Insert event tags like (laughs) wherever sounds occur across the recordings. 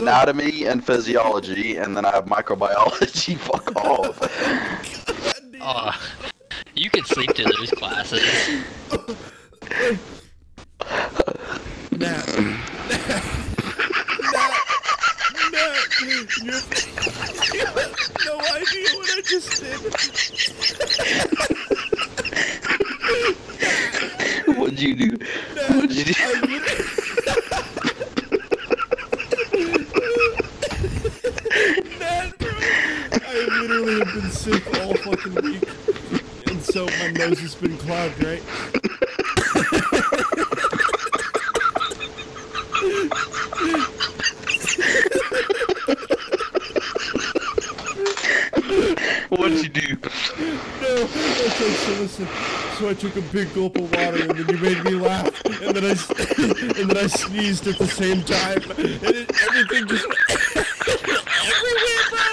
anatomy and physiology, and then I have microbiology. (laughs) Fuck off. Oh, you could sleep through those classes. Matt. Matt. Matt. You have no idea what I just did. What'd you do? Matt, What'd you do? I literally- Matt, bro. I literally have been sick all fucking week. And so my nose has been clogged, right? What'd you do? No, okay, so listen. So I took a big gulp of water, and then you made me laugh, and then I, (laughs) and then I sneezed at the same time, and it, everything just everywhere, bro.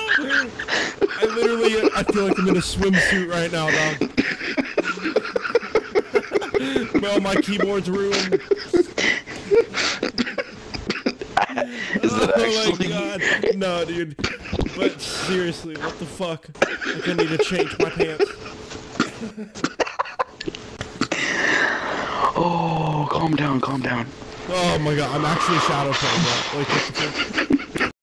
I literally, I feel like I'm in a swimsuit right now, dog. well, my keyboard's ruined. Is Oh actually? my god, no, dude. But seriously, what the fuck? Like I need to change my pants. Oh, calm down, calm down. Oh my god, I'm actually shadow playing, bro. Like, what the fuck?